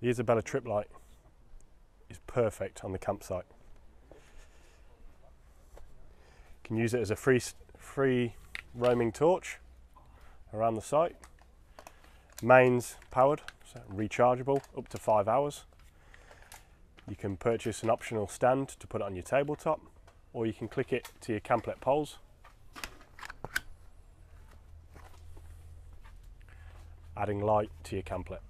The Isabella trip light is perfect on the campsite. You can use it as a free, free roaming torch around the site. Mains powered, so rechargeable up to five hours. You can purchase an optional stand to put it on your tabletop, or you can click it to your Camplet poles. Adding light to your Camplet.